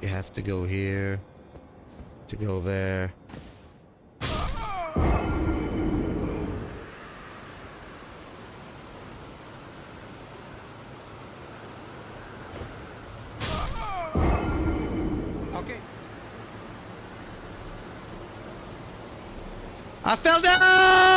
You have to go here. To go there. I fell down!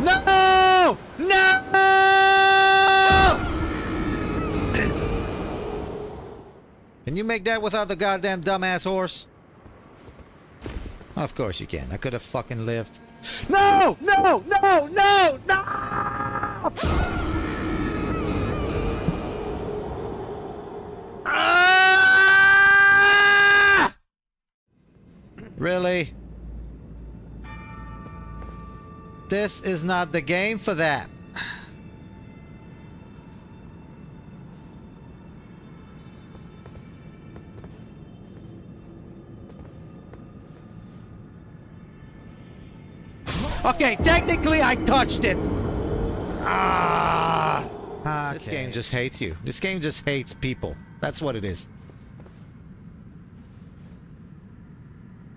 No! No! Can you make that without the goddamn dumbass horse? Of course you can. I could have fucking lived. No! No! No! No! No! Ah! Really? This is not the game for that. Okay, technically I touched it. Ah. This game just hates you. This game just hates people. That's what it is.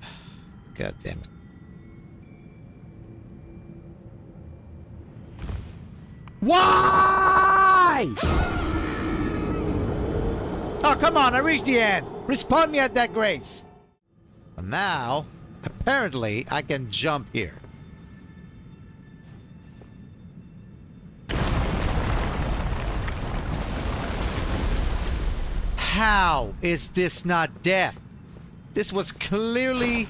God damn it. Why? Oh, come on, I reached the end. Respawn me at that grace. And now, apparently, I can jump here. How is this not death? This was clearly